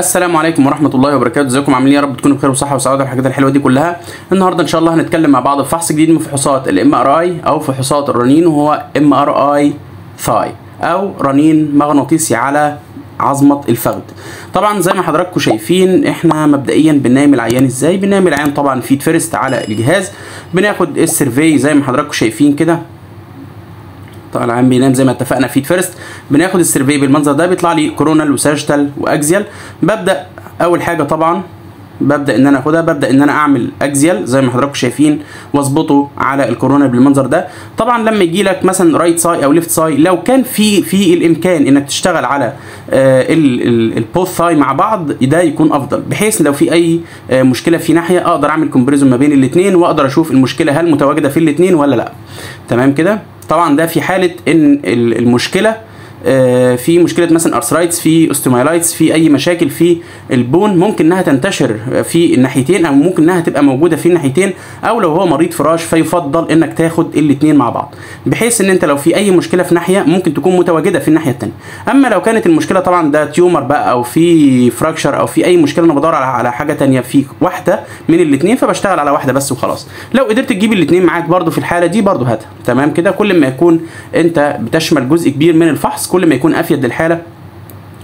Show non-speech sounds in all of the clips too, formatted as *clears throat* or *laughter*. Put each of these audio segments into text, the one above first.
السلام عليكم ورحمة الله وبركاته، ازيكم عاملين يا رب تكونوا بخير وصحة وسعادة والحاجات الحلوة دي كلها. النهارده إن شاء الله هنتكلم مع بعض في فحص جديد من فحوصات ال MRI أو فحوصات الرنين وهو MRI thigh أو رنين مغناطيسي على عظمة الفخذ. طبعا زي ما حضراتكم شايفين إحنا مبدئيا بننام العيان إزاي؟ بننام العيان طبعا feet first على الجهاز بناخد ال survey زي ما حضراتكم شايفين كده طبعا العيان بينام زي ما اتفقنا feet first. بناخد ال survey بالمنظر ده بيطلع لي coronal و sagittal و axial ببدأ أول حاجة طبعا ببدأ إن أنا آخدها ببدأ إن أنا أعمل axial زي ما حضراتكم شايفين واظبطه على ال coronal بالمنظر ده. طبعا لما يجي لك مثلا right thigh أو left thigh لو كان في في الإمكان إنك تشتغل على ال both thigh مع بعض ده يكون أفضل. بحيث لو في أي آه مشكلة في ناحية أقدر أعمل comparison ما بين الاثنين وأقدر أشوف المشكلة هل متواجدة في الاثنين ولا لأ. تمام كده؟ طبعا ده في حالة إن المشكلة في مشكلة مثلا arthritis في osteomyelitis في أي مشاكل في ال bone ممكن إنها تنتشر في الناحيتين أو ممكن إنها تبقى موجودة في الناحيتين أو لو هو مريض فراش فيفضل إنك تاخد الاثنين مع بعض. بحيث إن أنت لو في أي مشكلة في ناحية ممكن تكون متواجدة في الناحية الثانية أما لو كانت المشكلة طبعا ده tumor بقى أو في fracture أو في أي مشكلة أنا بدور على حاجة ثانية في واحدة من الاثنين فبشتغل على واحدة بس وخلاص. لو قدرت تجيب الاثنين معاك برده في الحالة دي برده هاتها. تمام كده؟ كل ما يكون أنت بتشمل جزء كبير من الفحص كل ما يكون أفيد للحالة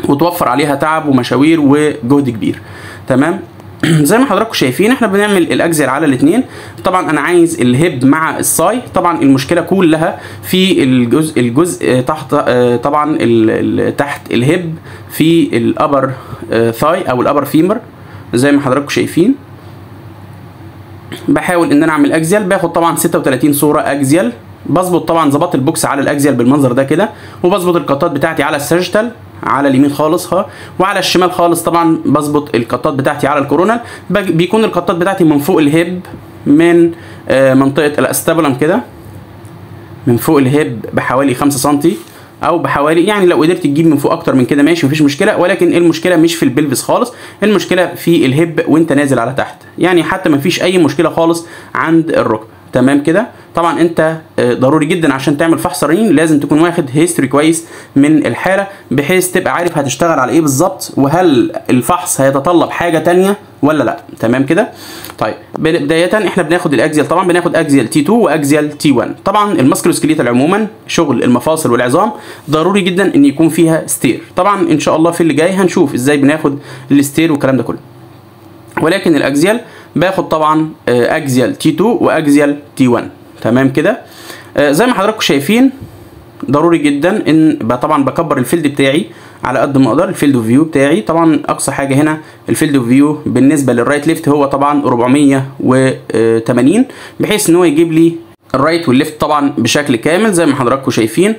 وتوفر عليها تعب ومشاوير وجهد كبير. تمام؟ *clears throat* زي ما حضراتكم شايفين إحنا بنعمل الاجزل على الاثنين طبعا أنا عايز الهيب مع الساي طبعا المشكلة كلها في الجزء الجزء تحت طبعا تحت الهيب في ال upper thigh أو ال upper femur زي ما حضراتكم شايفين. بحاول إن أنا أعمل axial باخد طبعا 36 صورة axial بظبط طبعا ظبطت ال box على ال axial بالمنظر ده كده وبظبط اللقطات بتاعتي على ال sagittal على اليمين خالص ها وعلى الشمال خالص طبعا بظبط اللقطات بتاعتي على ال coronal. بيكون اللقطات بتاعتي من فوق ال hip من منطقة ال acetabulum كده من فوق ال hip بحوالي 5 سم أو بحوالي يعني لو قدرت تجيب من فوق أكتر من كده ماشي مفيش مشكلة. ولكن المشكلة؟ مش في ال pelvis خالص المشكلة في ال hip وأنت نازل على تحت. يعني حتى مفيش أي مشكلة خالص عند الركبه تمام كده؟ طبعا أنت ضروري جدا عشان تعمل فحص رنين لازم تكون واخد history كويس من الحالة بحيث تبقى عارف هتشتغل على إيه بالظبط وهل الفحص هيتطلب حاجة تانية ولا لأ. تمام كده؟ طيب بداية إحنا بناخد ال axial طبعا بناخد axial T2 و axial T1 طبعا ال musculoskeletal عموما شغل المفاصل والعظام ضروري جدا إن يكون فيها STIR طبعا إن شاء الله في اللي جاي هنشوف إزاي بناخد ال STIR والكلام ده كله. ولكن ال axial باخد طبعا axial T2 و axial T1 تمام كده؟ زي ما حضراتكم شايفين ضروري جدا إن طبعا بكبر ال field بتاعي على قد ما أقدر ال field of view بتاعي. طبعا أقصى حاجة هنا ال field of view بالنسبة لل right left هو طبعا 480 بحيث إن هو يجيب لي ال right وال left طبعا بشكل كامل زي ما حضراتكم شايفين.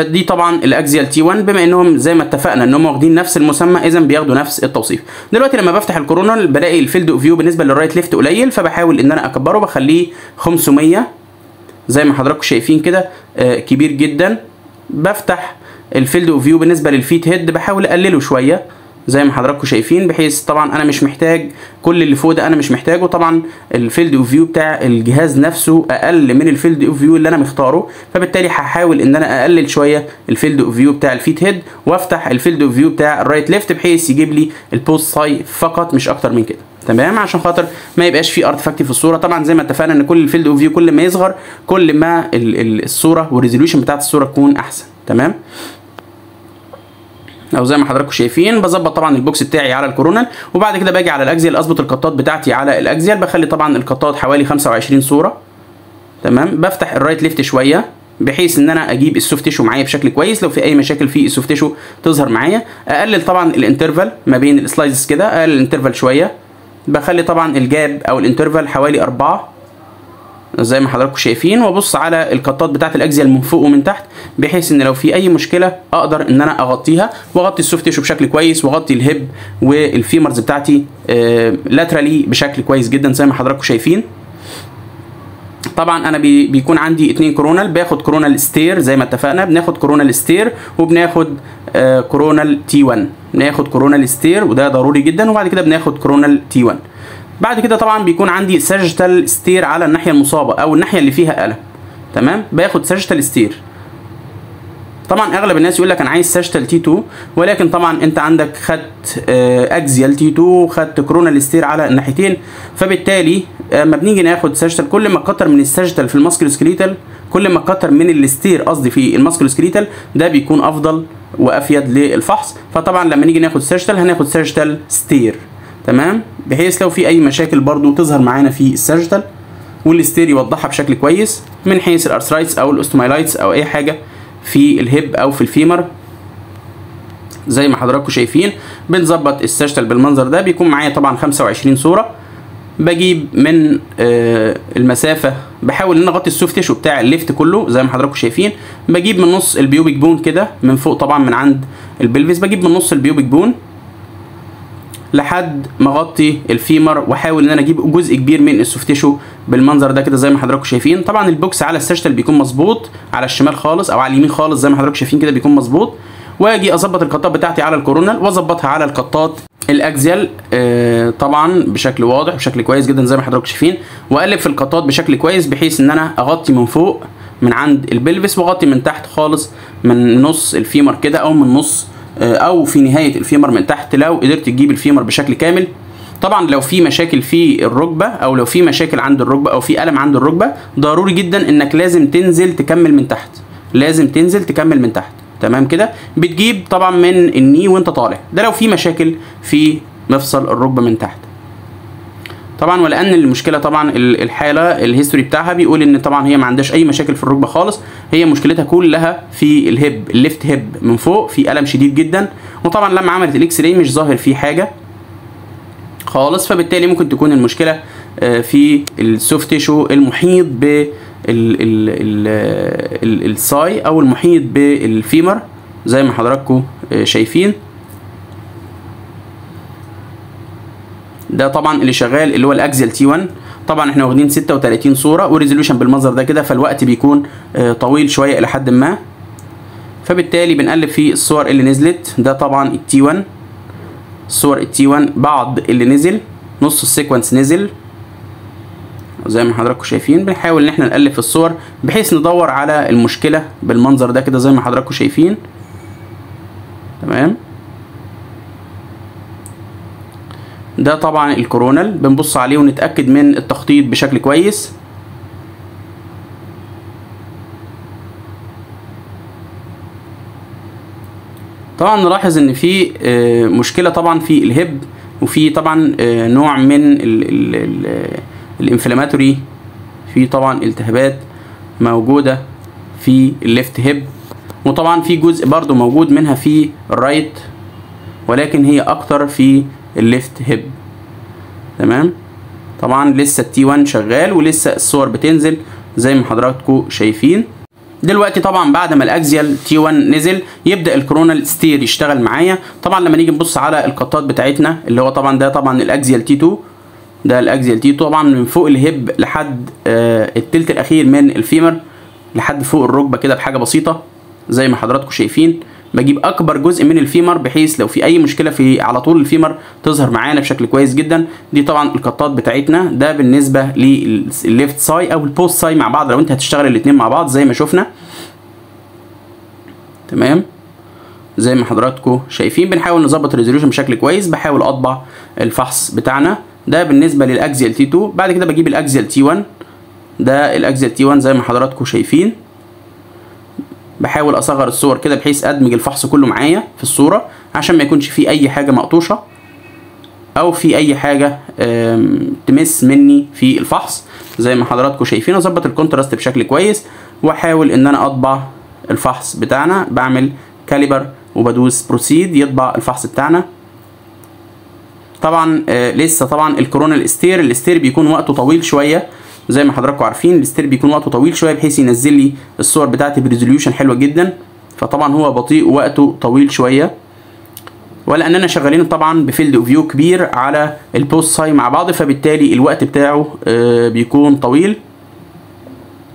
دي طبعا ال axial T1 بما إنهم زي ما اتفقنا انهم واخدين نفس المسمى اذا بياخدوا نفس التوصيف. دلوقتي لما بفتح ال coronal بلاقي ال field of view بالنسبة لل right left قليل فبحاول إن أنا أكبره بخليه 500 زي ما حضراتكم شايفين كده كبير جدا. بفتح ال field of view بالنسبة لل feet head بحاول أقلله شوية. زي ما حضراتكم شايفين بحيث طبعا أنا مش محتاج كل اللي فوق ده أنا مش محتاجه. طبعا ال field of view بتاع الجهاز نفسه أقل من ال field of view اللي أنا مختاره. فبالتالي هحاول إن أنا أقلل شوية ال field of view بتاع ال feet head وأفتح ال field of view بتاع ال right left بحيث يجيب لي ال both thigh فقط مش أكتر من كده. تمام؟ عشان خاطر ما يبقاش في artifact في الصورة. طبعا زي ما اتفقنا إن كل ال field of view كل ما يصغر كل ما الصورة وال resolution بتاعت الصورة تكون أحسن. تمام؟ أو زي ما حضراتكم شايفين بظبط طبعا ال box بتاعي على ال coronal وبعد كده باجي على ال axial اظبط اللقطات بتاعتي على ال axial بخلي طبعا اللقطات حوالي 25 صورة. تمام؟ بفتح ال right left شوية بحيث إن أنا أجيب ال soft tissue معايا بشكل كويس. لو في أي مشاكل في ال soft tissue تظهر معايا. أقلل طبعا ال interval ما بين ال slices كده أقلل ال interval شوية. بخلي طبعا ال gap أو ال interval حوالي أربعة. زي ما حضراتكم شايفين وأبص على اللقطات بتاعت ال axial من فوق ومن تحت بحيث إن لو في أي مشكلة أقدر إن أنا أغطيها وأغطي ال soft tissue بشكل كويس وأغطي ال hip وال femurs بتاعتي آه laterally بشكل كويس جدا زي ما حضراتكم شايفين. طبعا أنا بي بيكون عندي اتنين coronal باخد coronal STIR زي ما اتفقنا بناخد coronal STIR وبناخد آه coronal T1 بناخد coronal STIR وده ضروري جدا وبعد كده بناخد coronal T1 بعد كده طبعا بيكون عندي sagittal STIR على الناحية المصابة أو الناحية اللي فيها ألم. تمام؟ باخد sagittal STIR طبعا أغلب الناس يقول لك أنا عايز sagittal T2 ولكن طبعا أنت عندك خدت axial T2 وخدت coronal STIR على الناحيتين. فبالتالي لما بنيجي ناخد sagittal كل ما كتر من ال sagittal في ال musculoskeletal كل ما كتر من ال STIR قصدي في ال musculoskeletal ده بيكون أفضل وأفيد للفحص. فطبعا لما نيجي ناخد sagittal هناخد sagittal STIR تمام؟ بحيث لو في أي مشاكل برضو تظهر معانا في ال sagittal وال STIR يوضحها بشكل كويس من حيث ال arthritis أو ال osteomyelitis أو أي حاجة في ال hip أو في ال femur. زي ما حضراتكم شايفين بنظبط ال sagittal بالمنظر ده بيكون معايا طبعا 25 صورة. بجيب من آه المسافة بحاول إن أغطي ال soft tissue بتاع ال left كله زي ما حضراتكم شايفين. بجيب من نص ال pubic bone كده من فوق طبعا من عند ال pelvis بجيب من نص ال pubic bone. لحد ما اغطي ال femur واحاول إن أنا أجيب جزء كبير من ال soft tissue بالمنظر ده كده زي ما حضراتكم شايفين. طبعا ال box على ال sagittal بيكون مظبوط على الشمال خالص أو على اليمين خالص زي ما حضراتكم شايفين كده بيكون مظبوط. وأجي أظبط القطعات بتاعتي على ال coronal وأظبطها على القطعات ال axial آه طبعا بشكل واضح بشكل كويس جدا زي ما حضراتكم شايفين. وأقلب في القطعات بشكل كويس بحيث إن أنا أغطي من فوق من عند ال pelvis وأغطي من تحت خالص من نص ال femur كده أو من نص أو في نهاية ال femur من تحت لو قدرت تجيب ال femur بشكل كامل. طبعا لو في مشاكل في الركبة أو لو في مشاكل عند الركبة أو في ألم عند الركبة ضروري جدا إنك لازم تنزل تكمل من تحت. لازم تنزل تكمل من تحت. تمام كده؟ بتجيب طبعا من ال knee وأنت طالع. ده لو في مشاكل في مفصل الركبة من تحت. طبعا ولان المشكلة طبعا الحاله ال history بتاعها بيقول ان طبعا هي ما عندهاش اي مشاكل في الركبه خالص هي مشكلتها كلها في ال hip ال left hip من فوق في الم شديد جدا وطبعا لما عملت ال X-ray مش ظاهر فيه حاجة خالص فبالتالي ممكن تكون المشكلة في ال soft tissue المحيط بال thigh أو المحيط بال femur زي ما حضراتكم شايفين ده طبعا اللي شغال اللي هو ال axial T 1 طبعا إحنا واخدين 36 صورة و resolution بالمنظر ده كده فالوقت بيكون طويل شوية إلى حد ما. فبالتالي بنقلب في الصور اللي نزلت. ده طبعا ال T 1 صور ال T 1 بعض اللي نزل نص ال sequence نزل. زي ما حضراتكم شايفين بنحاول إن إحنا نقلب في الصور بحيث ندور على المشكلة بالمنظر ده كده زي ما حضراتكم شايفين. تمام؟ ده طبعا ال coronal. بنبص عليه ونتأكد من التخطيط بشكل كويس. طبعا نلاحظ إن في مشكلة طبعا في ال hip وفي طبعا نوع من ال inflammatory. في طبعا التهابات موجودة في ال left hip وطبعا في جزء برضو موجود منها في ال right ولكن هي أكتر في ال left hip تمام؟ طبعا لسه ال T 1 شغال ولسه الصور بتنزل زي ما حضراتكم شايفين. دلوقتي طبعا بعد ما ال axial T 1 نزل يبدأ ال coronal STIR يشتغل معايا. طبعا لما نيجي نبص على القطعات بتاعتنا اللي هو طبعا ده طبعا ال axial T 2 ده ال axial T طبعا من فوق ال hip لحد آه التلت الأخير من ال femur لحد فوق الركبة كده بحاجة بسيطة زي ما حضراتكم شايفين. بجيب أكبر جزء من ال femur بحيث لو في أي مشكلة في على طول ال femur تظهر معانا بشكل كويس جدا. دي طبعا القطعات بتاعتنا. ده بالنسبة للليفت ساي أو ال both thigh مع بعض. لو أنت هتشتغل الاثنين مع بعض زي ما شفنا. تمام؟ زي ما حضراتكم شايفين. بنحاول نظبط ال resolution بشكل كويس. بحاول أطبع الفحص بتاعنا. ده بالنسبة لل axial T 2 بعد كده بجيب ال axial T 1 ده ال axial T 1 زي ما حضراتكم شايفين. بحاول أصغر الصور كده بحيث أدمج الفحص كله معايا في الصورة عشان ما يكونش فيه أي حاجة مقطوشة أو في أي حاجة تمس مني في الفحص. زي ما حضراتكم شايفين أظبط ال contrast بشكل كويس وأحاول إن أنا أطبع الفحص بتاعنا. بعمل caliber وبدوس proceed يطبع الفحص بتاعنا. طبعا آه لسه طبعا ال coronal STIR ال STIR بيكون وقته طويل شوية. زي ما حضراتكم عارفين ال STIR بيكون وقته طويل شوية بحيث ينزل لي الصور بتاعتي ب resolution حلوة جدا. فطبعا هو بطيء ووقته طويل شوية. ولأننا شغالين طبعا ب field of view كبير على ال both thigh مع بعض فبالتالي الوقت بتاعه آه بيكون طويل.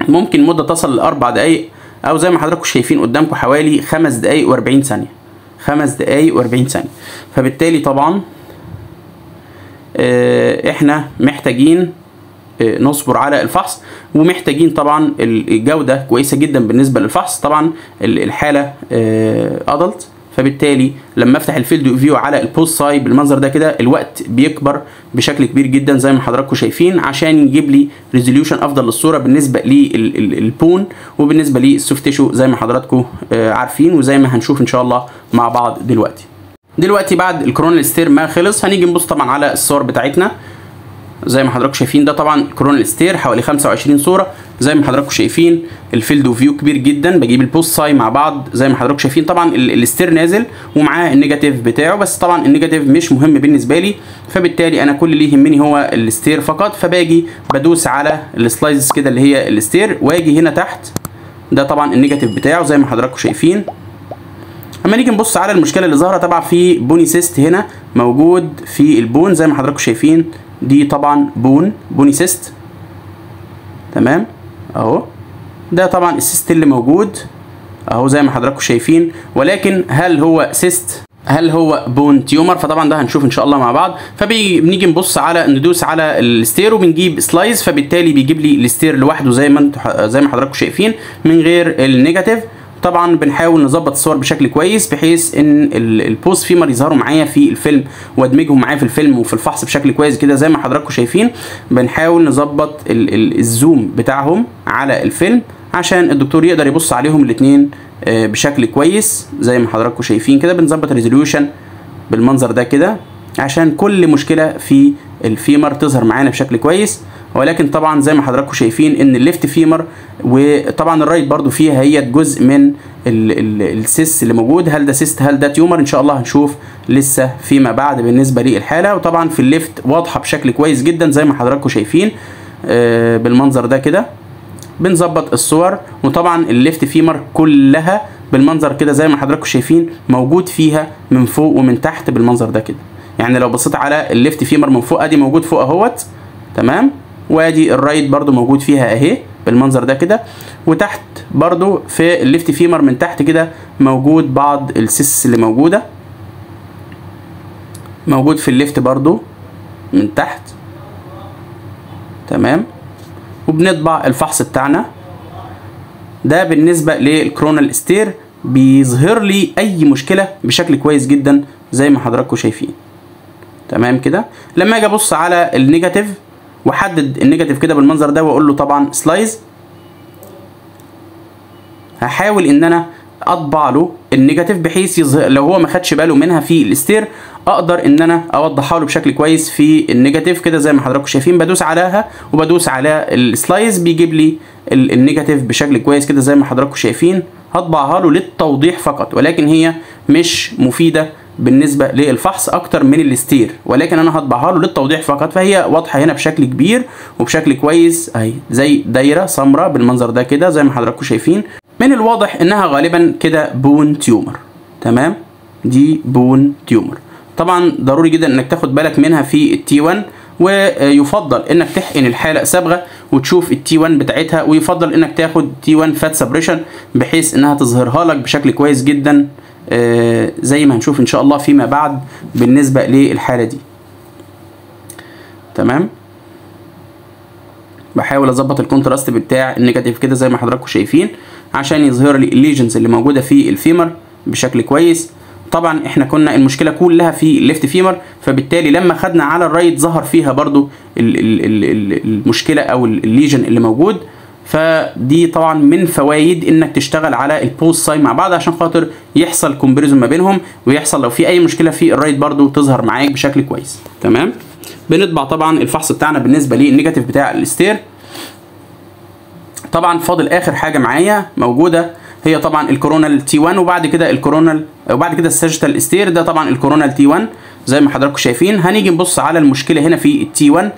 ممكن مدة تصل لأربع دقائق أو زي ما حضراتكم شايفين قدامكم حوالي خمس دقائق و40 ثانية. خمس دقائق و40 ثانية. فبالتالي طبعا آه إحنا محتاجين نصبر على الفحص ومحتاجين طبعا الجودة كويسة جدا بالنسبة للفحص. طبعا ال- الحالة adult فبالتالي لما أفتح ال field view على ال both thigh بالمنظر ده كده الوقت بيكبر بشكل كبير جدا زي ما حضراتكم شايفين عشان يجيب لي resolution أفضل للصورة بالنسبة لل bone وبالنسبة لل soft tissue زي ما حضراتكم آه، عارفين وزي ما هنشوف إن شاء الله مع بعض دلوقتي. دلوقتي بعد ال coronal STIR ما خلص هنيجي نبص طبعا على الصور بتاعتنا. زي ما حضراتكم شايفين ده طبعا coronal STIR حوالي 25 صورة. زي ما حضراتكم شايفين ال field of view كبير جدا. بجيب ال both thigh مع بعض. زي ما حضراتكم شايفين طبعا ال- ال STIR نازل ومعاه ال negative بتاعه بس طبعا ال negative مش مهم بالنسبة لي. فبالتالي أنا كل اللي يهمني هو ال STIR فقط. فباجي بدوس على ال slides كده اللي هي ال STIR واجي هنا تحت. ده طبعا ال negative بتاعه زي ما حضراتكم شايفين. أما نيجي نبص على المشكلة اللي ظاهرة طبعا في bony cyst هنا موجود في ال bone زي ما حضراتكم شايفين. دي طبعا bone bony cyst. تمام؟ أهو. ده طبعا ال cyst اللي موجود. أهو زي ما حضراتكم شايفين. ولكن هل هو cyst؟ هل هو bone tumor؟ فطبعا ده هنشوف إن شاء الله مع بعض. فبنيجي نبص على ندوس على ال STIR وبنجيب slides فبالتالي بيجيب لي ال STIR لوحده زي ما أنتوا زي ما حضراتكم شايفين من غير ال negative طبعا بنحاول نظبط الصور بشكل كويس بحيث إن ال- ال both femur يظهروا معايا في الفيلم وادمجهم معايا في الفيلم وفي الفحص بشكل كويس كده زي ما حضراتكم شايفين. بنحاول نظبط ال- ال- zoom بتاعهم على الفيلم عشان الدكتور يقدر يبص عليهم الاثنين بشكل كويس زي ما حضراتكم شايفين كده. بنظبط ال resolution بالمنظر ده كده عشان كل مشكلة في ال femur تظهر معانا بشكل كويس. ولكن طبعا زي ما حضراتكم شايفين إن ال left femur وطبعا ال right برضو فيها هي جزء من ال ال السيس اللي موجود. هل ده cyst هل ده tumor إن شاء الله هنشوف لسه فيما بعد بالنسبة للحالة. وطبعا في ال left واضحة بشكل كويس جدا زي ما حضراتكم شايفين آه بالمنظر ده كده. بنظبط الصور. وطبعا ال left femur كلها بالمنظر كده زي ما حضراتكم شايفين موجود فيها من فوق ومن تحت بالمنظر ده كده. يعني لو بصيت على ال left femur من فوق أدي موجود فوق أهوت. تمام؟ وادي ال right برضو موجود فيها اهي بالمنظر ده كده. وتحت برضو في ال left femur من تحت كده موجود بعض السيس اللي موجودة. موجود في ال left برضو من تحت. تمام. وبنطبع الفحص بتاعنا. ده بالنسبة لل coronal STIR بيظهر لي أي مشكلة بشكل كويس جدا زي ما حضراتكم شايفين. تمام كده. لما أجي أبص على ال negative واحدد ال negative كده بالمنظر ده واقول له طبعا slice هحاول إن أنا أطبع له ال negative بحيث يظهر لو هو ما خدش باله منها في ال STIR أقدر إن أنا أوضحها له بشكل كويس في ال negative كده زي ما حضراتكم شايفين. بدوس عليها وبدوس على ال slice بيجيب لي ال- negative بشكل كويس كده زي ما حضراتكم شايفين. هطبعها له للتوضيح فقط ولكن هي مش مفيدة بالنسبة للفحص أكتر من ال STIR ولكن أنا هطبعها له للتوضيح فقط فهي واضحة هنا بشكل كبير وبشكل كويس أهي زي دايرة سمراء بالمنظر ده كده زي ما حضراتكم شايفين. من الواضح إنها غالبا كده bone tumor تمام؟ دي bone tumor. طبعا ضروري جدا إنك تاخد بالك منها في ال T1 ويفضل إنك تحقن الحالة صبغه وتشوف ال T1 بتاعتها ويفضل إنك تاخد T1 fat suppression بحيث إنها تظهرها لك بشكل كويس جدا. زي ما هنشوف إن شاء الله فيما بعد بالنسبة للحالة دي. تمام؟ بحاول أظبط ال contrast بتاع ال negative كده زي ما حضراتكم شايفين عشان يظهر لي ال lesions اللي موجودة في ال femur بشكل كويس. طبعا إحنا كنا المشكلة كلها في ال left femur فبالتالي لما خدنا على ال right ظهر فيها برضو ال ال ال ال المشكلة أو ال lesion اللي موجود. فدي طبعا من فوائد إنك تشتغل على ال both thigh مع بعض عشان خاطر يحصل comparison ما بينهم ويحصل لو في أي مشكلة في ال right برضو تظهر معاك بشكل كويس. تمام؟ بنطبع طبعا الفحص بتاعنا بالنسبة لل negative بتاع ال STIR طبعا فاضل آخر حاجة معايا موجودة هي طبعا ال coronal T1 وبعد كده ال coronal وبعد كده ال sagittal STIR ده طبعا ال coronal T1 زي ما حضراتكم شايفين هنيجي نبص على المشكلة هنا في ال T1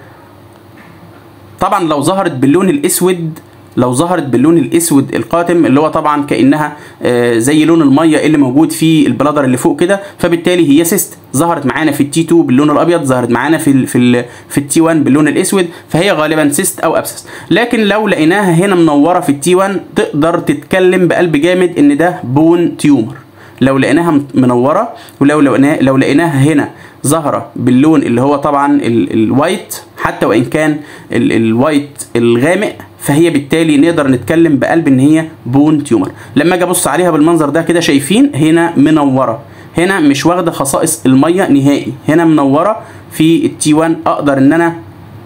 طبعا لو ظهرت باللون الأسود لو ظهرت باللون الأسود القاتم اللي هو طبعا كأنها آه، زي لون المية اللي موجود في ال bladder اللي فوق كده فبالتالي هي cyst ظهرت معانا في ال T2 باللون الأبيض ظهرت معانا في ال في ال في T1 باللون الأسود فهي غالبا cyst أو abscess لكن لو لقيناها هنا منورة في ال T1 تقدر تتكلم بقلب جامد إن ده bone tumor لو لقيناها منورة ولو لو لقيناها هنا ظاهرة باللون اللي هو طبعا ال- white حتى وإن كان ال- white الغامق فهي بالتالي نقدر نتكلم بقلب إن هي bone tumor لما أجي أبص عليها بالمنظر ده كده شايفين هنا منورة. هنا مش واخدة خصائص المية نهائي. هنا منورة في ال T1 أقدر إن أنا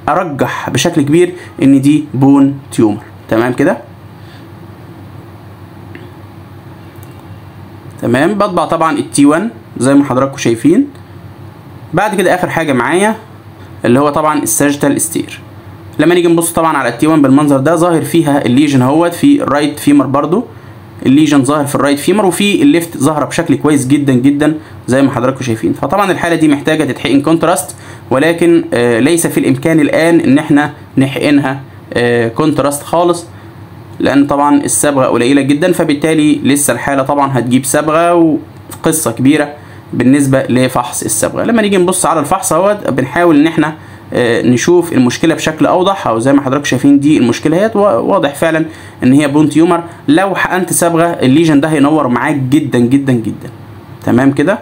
أرجح بشكل كبير إن دي bone tumor تمام كده؟ تمام. بطبع طبعا ال T1 زي ما حضراتكم شايفين. بعد كده آخر حاجة معايا. اللي هو طبعا ال sagittal STIR. لما نيجي نبص طبعا على ال T1 بالمنظر ده ظاهر فيها ال lesion اهوت في ال right femur برضو. ال lesion ظاهر في ال right femur وفي ال left ظاهرة بشكل كويس جدا جدا زي ما حضراتكم شايفين. فطبعا الحالة دي محتاجة تتحقن contrast ولكن آه ليس في الإمكان الآن إن إحنا نحقنها آه contrast خالص لأن طبعا الصبغه قليلة جدا فبالتالي لسه الحالة طبعا هتجيب صبغه وقصة كبيرة. بالنسبة لفحص الصبغة. لما نيجي نبص على الفحص أهوت بنحاول إن إحنا آه، نشوف المشكلة بشكل أوضح أو زي ما حضراتكم شايفين دي المشكلة وا- واضح فعلا إن هي bone tumor. لو حقنت صبغة ال lesion ده هينور معاك جدا جدا جدا. تمام كده؟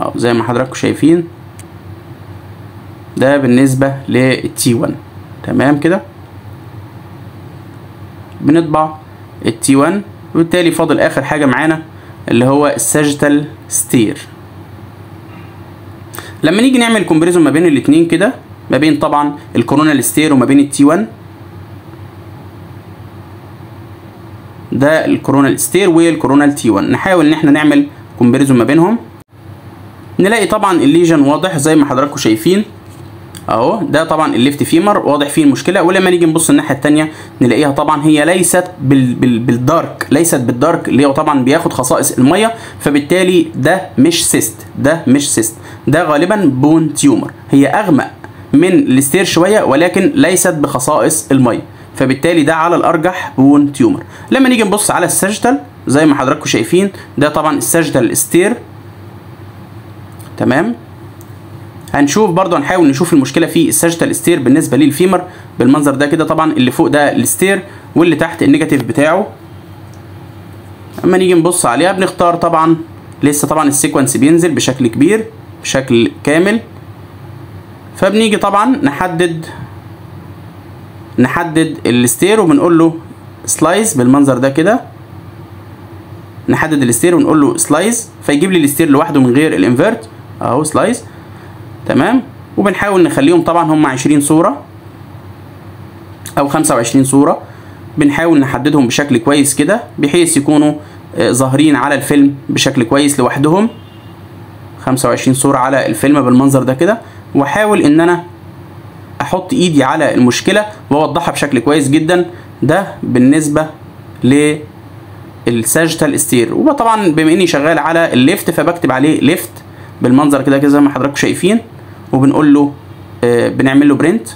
آه زي ما حضراتكم شايفين ده بالنسبة لل T1 تمام كده؟ بنطبع ال T1 وبالتالي فاضل آخر حاجة معانا اللي هو ال sagittal STIR. لما نيجي نعمل comparison ما بين الاتنين كده ما بين طبعا ال coronal STIR وما بين ال T1 ده ال coronal STIR وال coronal T1 نحاول إن إحنا نعمل comparison ما بينهم. نلاقي طبعا ال lesion واضح زي ما حضراتكم شايفين. أهو. ده طبعا ال left femur واضح فيه المشكلة. ولما نيجي نبص الناحية الثانية نلاقيها طبعا هي ليست بال بال بال dark ليست بال dark اللي هو طبعا بياخد خصائص المية. فبالتالي ده مش cyst ده مش cyst ده غالبا bone tumor هي أغمق من ال STIR شوية ولكن ليست بخصائص المية. فبالتالي ده على الأرجح bone tumor لما نيجي نبص على ال sagittal زي ما حضراتكم شايفين ده طبعا ال sagittal STIR. تمام؟ هنشوف برضو هنحاول نشوف المشكلة في ال sagittal STIR بالنسبة لل femur. بالمنظر ده كده طبعا اللي فوق ده ال STIR واللي تحت ال negative بتاعه. أما نيجي نبص عليها بنختار طبعا لسه طبعا ال sequence بينزل بشكل كبير بشكل كامل. فبنيجي طبعا نحدد نحدد ال STIR وبنقول له slice بالمنظر ده كده. نحدد ال STIR ونقول له slice فيجيب لي ال STIR لوحده من غير ال invert. أهو slice تمام؟ وبنحاول نخليهم طبعا هم 20 صورة أو 25 صورة. بنحاول نحددهم بشكل كويس كده بحيث يكونوا آه، ظاهرين على الفيلم بشكل كويس لوحدهم. 25 صورة على الفيلم بالمنظر ده كده. وأحاول إن أنا أحط إيدي على المشكلة وأوضحها بشكل كويس جدا. ده بالنسبة ل ال sagittal STIR. وطبعا بما إني شغال على ال left فبكتب عليه left. بالمنظر كده كده زي ما حضراتكم شايفين وبنقول له آه بنعمل له print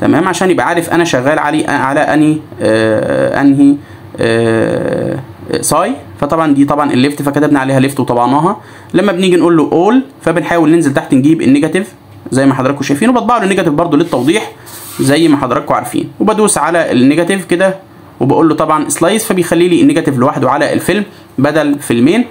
تمام؟ عشان يبقى عارف أنا شغال علي على انهي آه أنهي آه ساي فطبعا دي طبعا ال left فكتبنا عليها left وطبعناها. لما بنيجي نقول له all فبنحاول ننزل تحت نجيب ال negative زي ما حضراتكم شايفين. وبطبع له ال negative برده للتوضيح زي ما حضراتكم عارفين. وبدوس على ال negative كده وبقول له طبعا slice فبيخلي لي ال negative لوحده على الفيلم بدل فيلمين.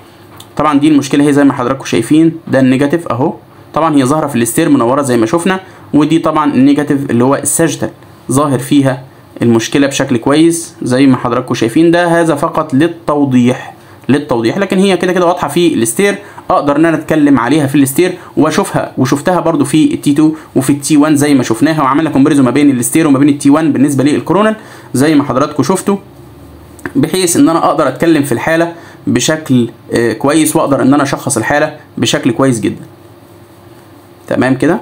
طبعا دي المشكلة هي زي ما حضراتكم شايفين ده ال negative أهو. طبعا هي ظاهرة في ال STIR منوره زي ما شفنا ودي طبعا ال negative اللي هو ال sagittal ظاهر فيها المشكلة بشكل كويس زي ما حضراتكم شايفين. ده هذا فقط للتوضيح للتوضيح. لكن هي كده كده واضحة في ال STIR أقدر إن أنا أتكلم عليها في ال STIR وأشوفها وشفتها برده في ال T2 وفي ال T1 زي ما شفناها وعملنا comparison ما بين ال STIR وما بين ال T1 بالنسبة لل coronal زي ما حضراتكم شفتوا بحيث إن أنا أقدر أتكلم في الحالة بشكل آه، كويس واقدر ان أنا اشخص الحالة بشكل كويس جدا. تمام كده؟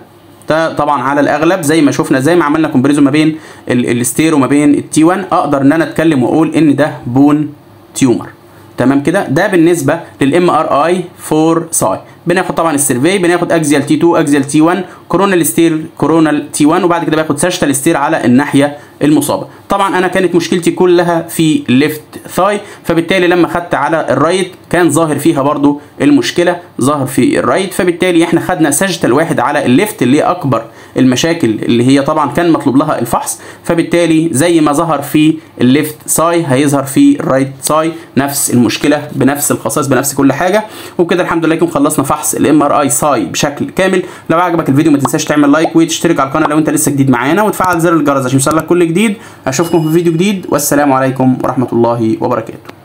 ده طبعا على الأغلب زي ما شفنا زي ما عملنا comparison ما بين ال- ال STIR وما بين ال T1 أقدر إن أنا أتكلم وأقول إن ده bone tumor تمام كده؟ ده بالنسبة لل MRI for thigh بناخد طبعا ال survey بناخد axial T2 axial T1 coronal STIR coronal T1 وبعد كده باخد sagittal STIR على الناحية المصابة. طبعا أنا كانت مشكلتي كلها في ال left thigh فبالتالي لما خدت على ال right كان ظاهر فيها برضو المشكلة ظهر في ال right فبالتالي إحنا خدنا sagittal واحد على ال left اللي هي أكبر المشاكل اللي هي طبعا كان مطلوب لها الفحص فبالتالي زي ما ظهر في ال left thigh هيظهر في ال right thigh نفس المشكلة بنفس الخصائص بنفس كل حاجة. وبكده الحمد لله يكون خلصنا فحص ال MRI thigh بشكل كامل. لو عجبك الفيديو ما تنساش تعمل like وتشترك على القناة لو أنت لسه جديد معانا وتفعل زر الجرس عشان يوصلك كل جديد. أشوفكم في فيديو جديد. والسلام عليكم ورحمة الله وبركاته.